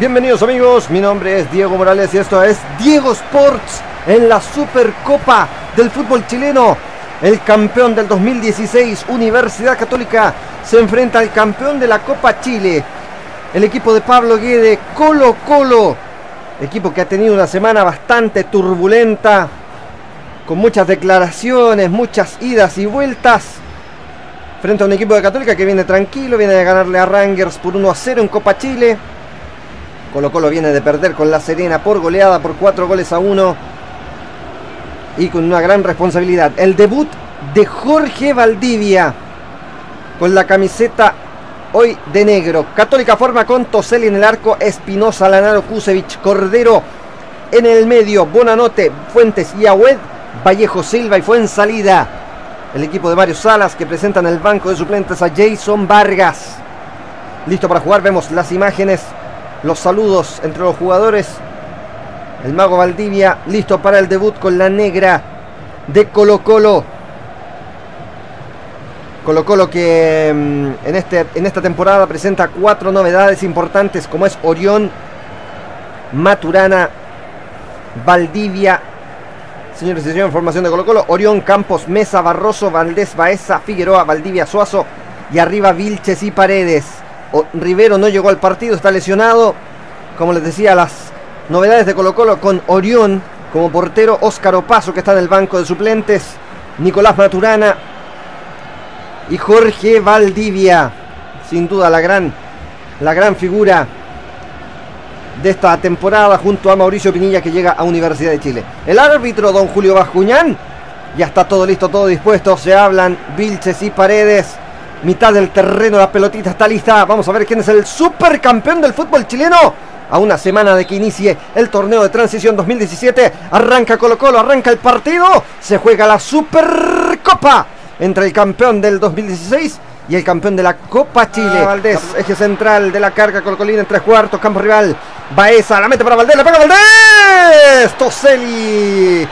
Bienvenidos amigos, mi nombre es Diego Morales y esto es Diego Sports en la Supercopa del fútbol chileno. El campeón del 2016, Universidad Católica, se enfrenta al campeón de la Copa Chile, el equipo de Pablo Guede, Colo Colo. Equipo que ha tenido una semana bastante turbulenta, con muchas declaraciones, muchas idas y vueltas. Frente a un equipo de Católica que viene tranquilo, viene de ganarle a Rangers por 1 a 0 en Copa Chile. Colo Colo viene de perder con La Serena por goleada por 4 goles a 1. Y con una gran responsabilidad. El debut de Jorge Valdivia. Con la camiseta hoy de negro. Católica forma con Toseli en el arco. Espinosa, Lanaro, Kusevich, Cordero en el medio. Bonanote, Fuentes y Agüed. Vallejo Silva y fue en salida. El equipo de Mario Salas que presentan el banco de suplentes a Jason Vargas. Listo para jugar. Vemos las imágenes los saludos entre los jugadores. El mago Valdivia listo para el debut con la negra de Colo Colo. Colo Colo que mm, en, este, en esta temporada presenta cuatro novedades importantes como es Orión, Maturana, Valdivia. Señores y señores, formación de Colo Colo. Orión, Campos, Mesa, Barroso, Valdés, Baeza, Figueroa, Valdivia, Suazo. Y arriba Vilches y Paredes. Rivero no llegó al partido, está lesionado. Como les decía, las novedades de Colo Colo con Orión como portero, Óscar Opaso que está en el banco de suplentes, Nicolás Maturana y Jorge Valdivia. Sin duda la gran, la gran figura de esta temporada junto a Mauricio Pinilla que llega a Universidad de Chile. El árbitro, don Julio Bascuñán, ya está todo listo, todo dispuesto. Se hablan Vilches y Paredes mitad del terreno, la pelotita está lista. Vamos a ver quién es el supercampeón del fútbol chileno. A una semana de que inicie el torneo de transición 2017, arranca Colo Colo, arranca el partido, se juega la Supercopa entre el campeón del 2016 y el campeón de la Copa Chile. Ah, Valdés, eje central de la carga Colocolina en tres cuartos, campo rival. Baeza, la mete para Valdés, la pega Valdés. Toseli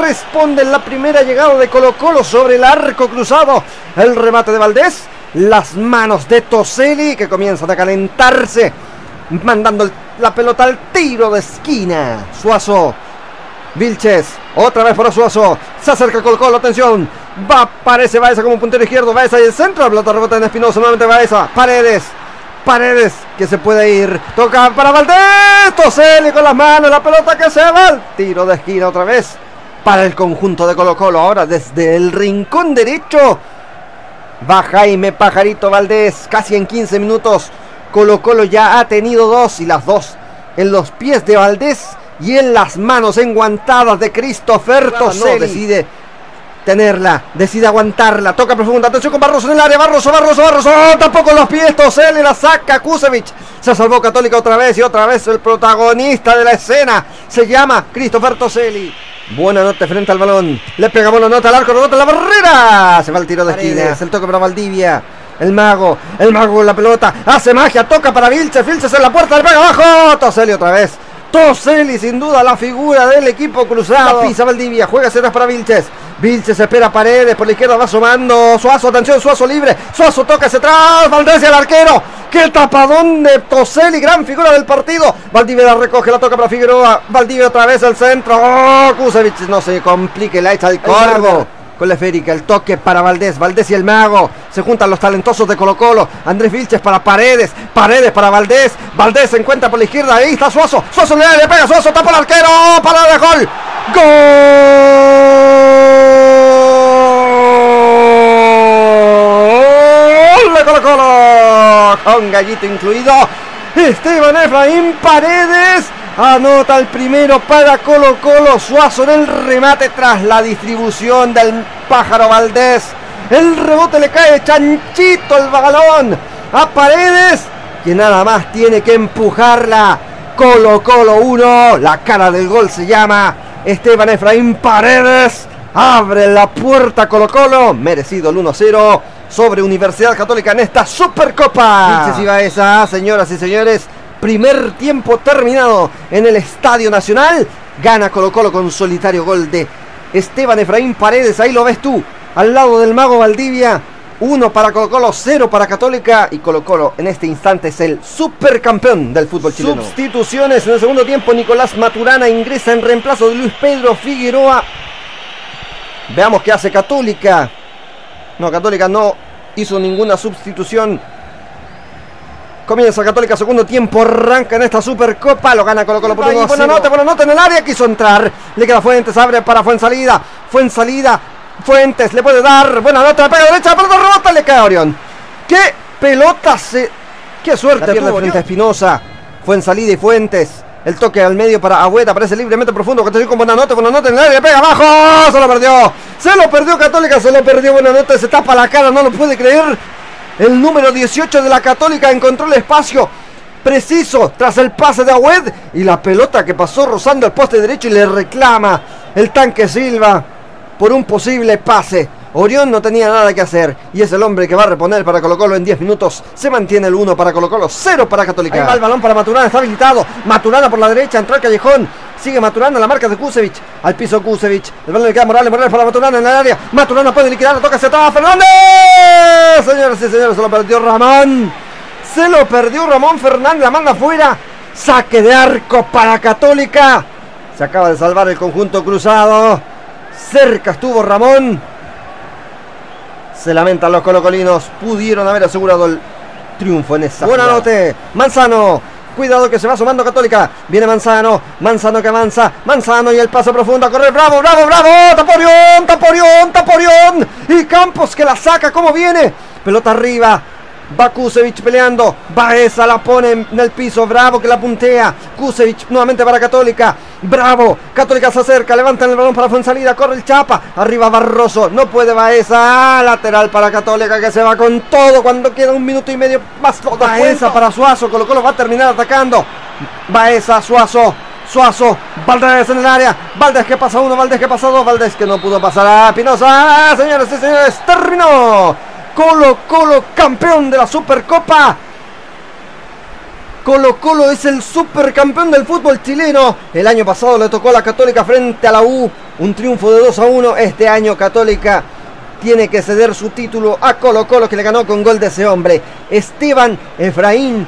responde en la primera llegada de Colo Colo sobre el arco cruzado. El remate de Valdés las manos de Toseli que comienzan a calentarse, mandando la pelota al tiro de esquina. Suazo, Vilches, otra vez por Suazo, se acerca Colo Colo, atención, va, parece Baeza como puntero izquierdo, Baeza y el centro, la pelota rebota en Espinosa, nuevamente Baeza, Paredes, Paredes que se puede ir. Toca para Valdés. Toseli con las manos. La pelota que se va. Tiro de esquina otra vez. Para el conjunto de Colo Colo. Ahora desde el rincón derecho. Va Jaime Pajarito Valdés, casi en 15 minutos. Colo Colo ya ha tenido dos y las dos en los pies de Valdés y en las manos enguantadas de Christopher Toseli. decide tenerla, decide aguantarla, toca profunda, atención con Barroso en el área, Barroso, Barroso, Barroso, oh, tampoco los pies, Toseli la saca, Kusevich, se salvó Católica otra vez y otra vez el protagonista de la escena se llama Christopher Toseli. Buena nota frente al balón. Le pega buena nota al arco, nota la barrera. Se va el tiro de esquina. el toque para Valdivia. El mago, el mago con la pelota. Hace magia, toca para Vilches. Vilches en la puerta, le pega abajo. Toseli otra vez. Toseli, sin duda, la figura del equipo cruzado. pisa Valdivia, juega hacia para Vilches. Vilches espera paredes, por la izquierda va asomando. Suazo, atención, Suazo libre. Suazo toca hacia atrás. Valdés y el arquero. ¡Qué tapadón de Toseli! Gran figura del partido. Valdivia la recoge, la toca para Figueroa. Valdivia otra vez al centro. ¡Oh! Kusevich no se complique, la echa al corvo con la esférica, el toque para Valdés, Valdés y el mago, se juntan los talentosos de Colo Colo, Andrés Vilches para Paredes, Paredes para Valdés, Valdés se encuentra por la izquierda, ahí está Suazo, Suazo le, le pega, Suazo tapa el arquero, para de gol, gol de Colo Con gallito incluido, Esteban Efraín Paredes, Anota el primero para Colo Colo. Suazo en el remate tras la distribución del pájaro Valdés. El rebote le cae chanchito el balón a Paredes. Que nada más tiene que empujarla. Colo Colo 1. La cara del gol se llama Esteban Efraín Paredes. Abre la puerta Colo Colo. Merecido el 1-0 sobre Universidad Católica en esta Supercopa. si va esa, señoras y señores. Primer tiempo terminado en el Estadio Nacional. Gana Colo Colo con solitario gol de Esteban Efraín Paredes. Ahí lo ves tú, al lado del mago Valdivia. 1 para Colo Colo, 0 para Católica y Colo Colo en este instante es el supercampeón del fútbol chileno. Sustituciones en el segundo tiempo, Nicolás Maturana ingresa en reemplazo de Luis Pedro Figueroa. Veamos qué hace Católica. No, Católica no hizo ninguna sustitución. Comienza Católica, segundo tiempo, arranca en esta Supercopa, lo gana Colo Colo por uno Buena nota, buena nota en el área, quiso entrar. Le queda Fuentes, abre para Fuensalida. Fuensalida, Fuentes, le puede dar. Buena nota, pega derecha, pelota rebota, le cae a Orión. ¡Qué pelota se... ¡Qué suerte tuvo frente a Espinosa! Fuensalida y Fuentes. El toque al medio para Agüeta, aparece libremente profundo. Católica con buena nota, buena nota en el área, pega abajo. Se lo perdió. Se lo perdió Católica, se lo perdió. Buena nota, se tapa la cara, no lo puede creer. El número 18 de la Católica encontró el espacio preciso tras el pase de Agüed y la pelota que pasó rozando el poste derecho y le reclama el tanque Silva por un posible pase. Orión no tenía nada que hacer y es el hombre que va a reponer para Colo Colo en 10 minutos. Se mantiene el 1 para Colo Colo, 0 para Católica. Ahí va el balón para Maturana, está habilitado. Maturana por la derecha, entró al callejón. Sigue Maturana, la marca de Kusevich. Al piso Kusevich. El balón le queda Morales, Morales para Maturana en el área. Maturana puede liquidar, toca hacia atrás. Fernández. Señores y señores, se lo perdió Ramón. Se lo perdió Ramón Fernández, la manda afuera. Saque de arco para Católica. Se acaba de salvar el conjunto cruzado. Cerca estuvo Ramón. Se lamentan los colocolinos. Pudieron haber asegurado el triunfo en esa. Buena noche. Manzano. Cuidado que se va sumando Católica. Viene Manzano. Manzano que avanza. Manzano y el paso profundo a correr. Bravo, bravo, bravo. Taporión, Taporión, Taporión. Y Campos que la saca. ¿Cómo viene? Pelota arriba. Va Kusevich peleando. Baeza la pone en el piso. Bravo que la puntea. Kusevich nuevamente para Católica. Bravo. Católica se acerca. Levantan el balón para Fuensalida. Corre el Chapa. Arriba Barroso. No puede Baeza. Ah, lateral para Católica que se va con todo cuando queda un minuto y medio más. Baeza para Suazo. Colo Colo va a terminar atacando. Baeza, Suazo. Suazo, Valdés en el área, Valdés que pasa uno, Valdés que pasa dos, Valdés que no pudo pasar a Pinoza, señores y señores, terminó Colo Colo campeón de la Supercopa. Colo Colo es el supercampeón del fútbol chileno. El año pasado le tocó a la Católica frente a la U. Un triunfo de 2 a 1. Este año Católica tiene que ceder su título a Colo Colo que le ganó con gol de ese hombre. Esteban Efraín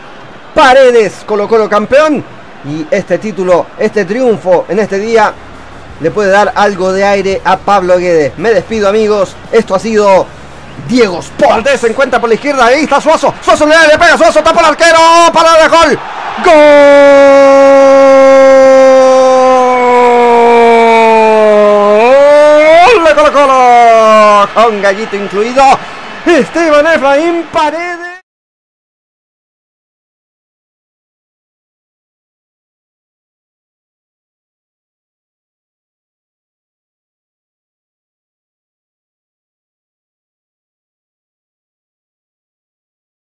Paredes, Colo Colo campeón. Y este título, este triunfo en este día le puede dar algo de aire a Pablo Guedes. Me despido amigos. Esto ha sido Diego Sport se encuentra por la izquierda. Ahí está Suazo. Suazo le, le pega. Suazo tapa el arquero. Para el gol. Gol Colo. Con gallito incluido. Esteban Efraín Paredes.